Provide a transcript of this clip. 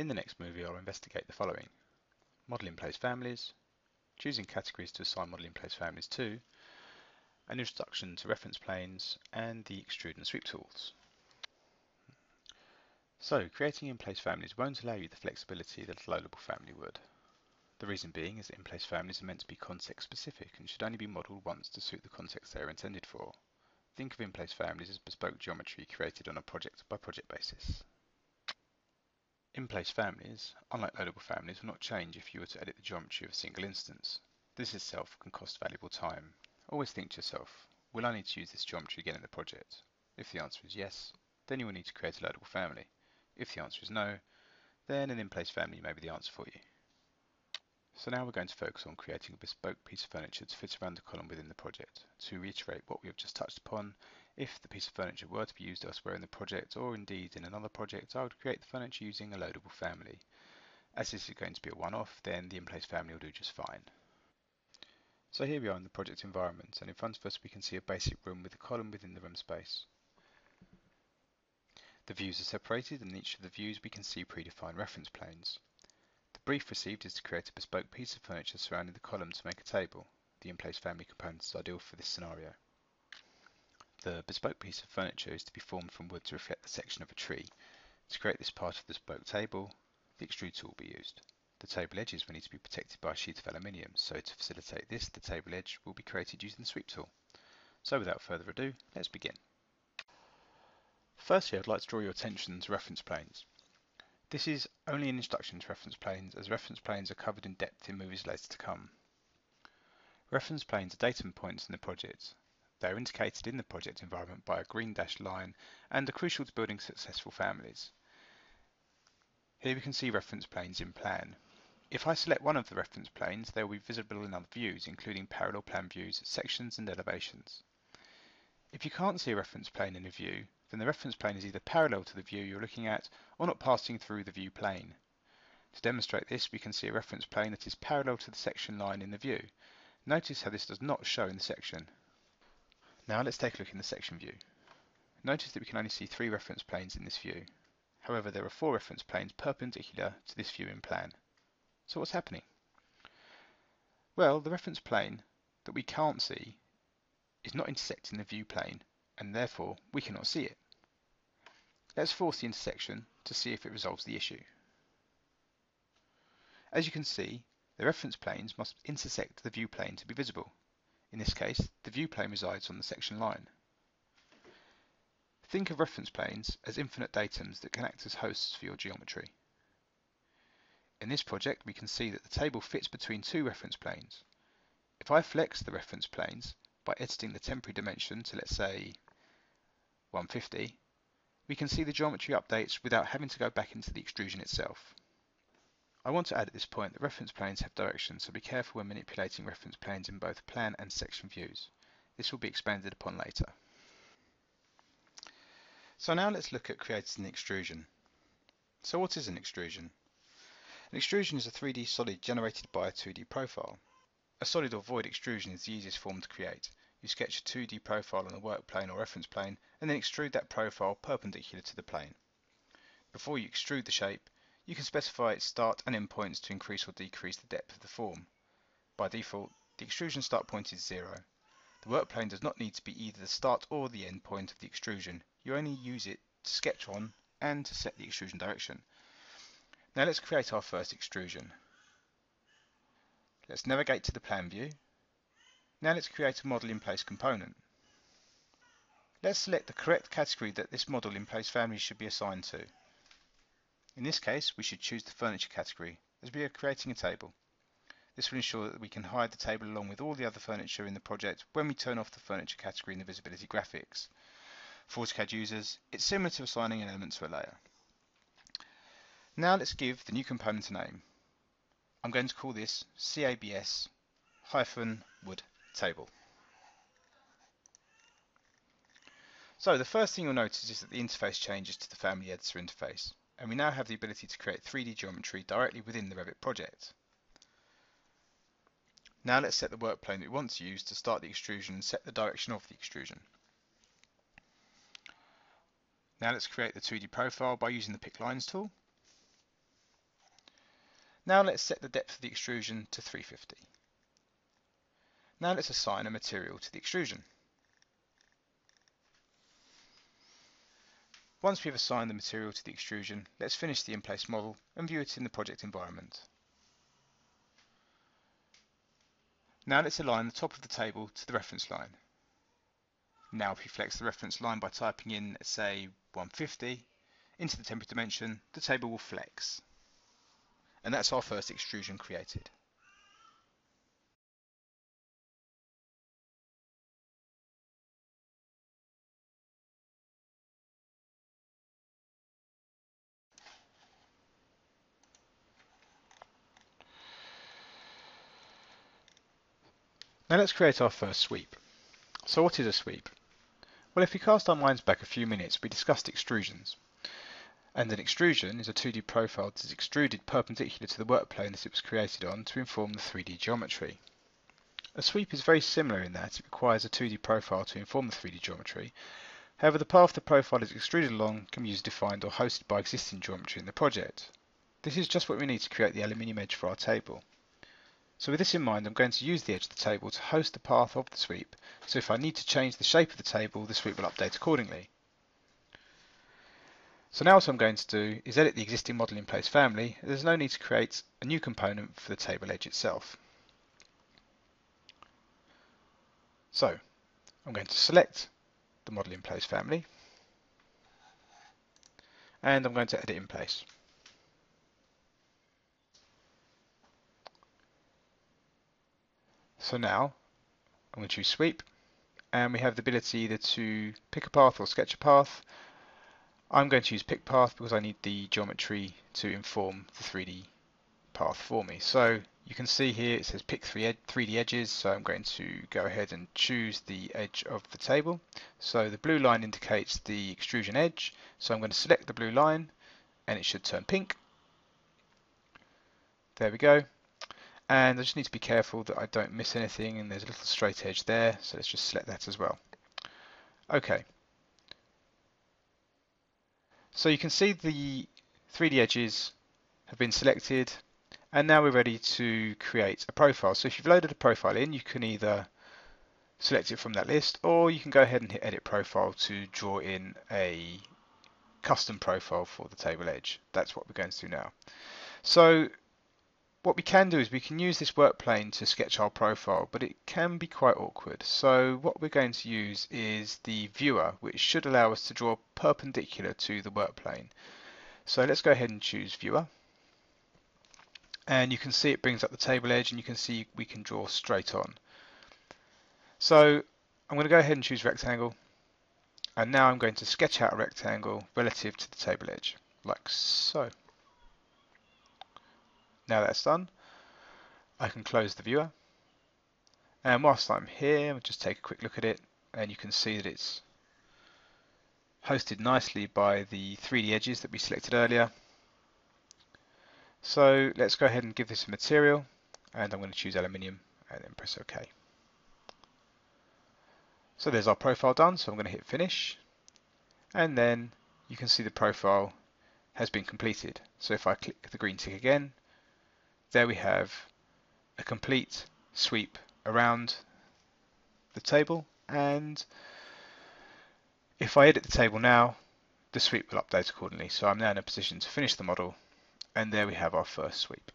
In the next movie I'll investigate the following. Model in place families, choosing categories to assign model in place families to, an introduction to reference planes, and the extrude and sweep tools. So, creating in-place families won't allow you the flexibility that a loadable family would. The reason being is that in-place families are meant to be context specific and should only be modelled once to suit the context they are intended for. Think of in-place families as bespoke geometry created on a project-by-project -project basis. In-place families, unlike loadable families, will not change if you were to edit the geometry of a single instance. This itself can cost valuable time. Always think to yourself, will I need to use this geometry again in the project? If the answer is yes, then you will need to create a loadable family. If the answer is no, then an in-place family may be the answer for you. So now we're going to focus on creating a bespoke piece of furniture to fit around the column within the project. To reiterate what we have just touched upon, if the piece of furniture were to be used elsewhere in the project or indeed in another project, I would create the furniture using a loadable family. As this is going to be a one-off, then the in-place family will do just fine. So here we are in the project environment and in front of us we can see a basic room with a column within the room space. The views are separated and in each of the views we can see predefined reference planes. The brief received is to create a bespoke piece of furniture surrounding the column to make a table. The in-place family component is ideal for this scenario. The bespoke piece of furniture is to be formed from wood to reflect the section of a tree. To create this part of the bespoke table, the extrude tool will be used. The table edges will need to be protected by a sheet of aluminium, so to facilitate this, the table edge will be created using the sweep tool. So without further ado, let's begin. Firstly, I'd like to draw your attention to reference planes. This is only an introduction to reference planes, as reference planes are covered in depth in movies later to come. Reference planes are datum points in the project. They are indicated in the project environment by a green dashed line and are crucial to building successful families. Here we can see reference planes in plan. If I select one of the reference planes, they will be visible in other views, including parallel plan views, sections and elevations. If you can't see a reference plane in a view, then the reference plane is either parallel to the view you're looking at or not passing through the view plane. To demonstrate this, we can see a reference plane that is parallel to the section line in the view. Notice how this does not show in the section. Now let's take a look in the section view. Notice that we can only see three reference planes in this view. However, there are four reference planes perpendicular to this view in plan. So what's happening? Well, the reference plane that we can't see is not intersecting the view plane and therefore we cannot see it. Let's force the intersection to see if it resolves the issue. As you can see, the reference planes must intersect the view plane to be visible. In this case, the view plane resides on the section line. Think of reference planes as infinite datums that can act as hosts for your geometry. In this project, we can see that the table fits between two reference planes. If I flex the reference planes by editing the temporary dimension to, let's say, 150, we can see the geometry updates without having to go back into the extrusion itself. I want to add at this point that reference planes have directions, so be careful when manipulating reference planes in both plan and section views. This will be expanded upon later. So now let's look at creating an extrusion. So what is an extrusion? An extrusion is a 3D solid generated by a 2D profile. A solid or void extrusion is the easiest form to create. You sketch a 2D profile on a work plane or reference plane and then extrude that profile perpendicular to the plane. Before you extrude the shape, you can specify its start and end points to increase or decrease the depth of the form. By default, the extrusion start point is zero. The work plane does not need to be either the start or the end point of the extrusion. You only use it to sketch on and to set the extrusion direction. Now let's create our first extrusion. Let's navigate to the plan view. Now let's create a model in place component. Let's select the correct category that this model in place family should be assigned to. In this case, we should choose the furniture category, as we are creating a table. This will ensure that we can hide the table along with all the other furniture in the project when we turn off the furniture category in the visibility graphics. For AutoCAD users, it's similar to assigning an element to a layer. Now let's give the new component a name. I'm going to call this CABS hyphen wood table. So the first thing you'll notice is that the interface changes to the family editor interface and we now have the ability to create 3D geometry directly within the Revit project. Now let's set the work plane that we want to use to start the extrusion and set the direction of the extrusion. Now let's create the 2D profile by using the Pick Lines tool. Now let's set the depth of the extrusion to 350. Now let's assign a material to the extrusion. Once we've assigned the material to the extrusion, let's finish the in-place model and view it in the project environment. Now let's align the top of the table to the reference line. Now if we flex the reference line by typing in, say, 150 into the temporary dimension, the table will flex. And that's our first extrusion created. Now let's create our first sweep. So what is a sweep? Well, if we cast our minds back a few minutes, we discussed extrusions. And an extrusion is a 2D profile that is extruded perpendicular to the work plane that it was created on to inform the 3D geometry. A sweep is very similar in that it requires a 2D profile to inform the 3D geometry. However, the path the profile is extruded along can be used defined or hosted by existing geometry in the project. This is just what we need to create the aluminium edge for our table. So with this in mind, I'm going to use the edge of the table to host the path of the sweep, so if I need to change the shape of the table, the sweep will update accordingly. So now what I'm going to do is edit the existing model in place family. There's no need to create a new component for the table edge itself. So I'm going to select the model in place family and I'm going to edit in place. So now I'm going to choose sweep and we have the ability either to pick a path or sketch a path. I'm going to use pick path because I need the geometry to inform the 3D path for me. So you can see here it says pick 3D edges, so I'm going to go ahead and choose the edge of the table. So the blue line indicates the extrusion edge, so I'm going to select the blue line and it should turn pink. There we go. And I just need to be careful that I don't miss anything and there's a little straight edge there, so let's just select that as well. Okay. So you can see the 3D edges have been selected and now we're ready to create a profile. So if you've loaded a profile in, you can either select it from that list or you can go ahead and hit edit profile to draw in a custom profile for the table edge. That's what we're going to do now. So what we can do is we can use this work plane to sketch our profile, but it can be quite awkward. So what we're going to use is the viewer, which should allow us to draw perpendicular to the work plane. So let's go ahead and choose viewer. And you can see it brings up the table edge and you can see we can draw straight on. So I'm going to go ahead and choose rectangle. And now I'm going to sketch out a rectangle relative to the table edge, like so. Now that's done, I can close the viewer. And whilst I'm here, I'll just take a quick look at it and you can see that it's hosted nicely by the 3D edges that we selected earlier. So let's go ahead and give this a material and I'm going to choose aluminium and then press OK. So there's our profile done, so I'm going to hit finish and then you can see the profile has been completed. So if I click the green tick again, there we have a complete sweep around the table and if I edit the table now the sweep will update accordingly so I'm now in a position to finish the model and there we have our first sweep.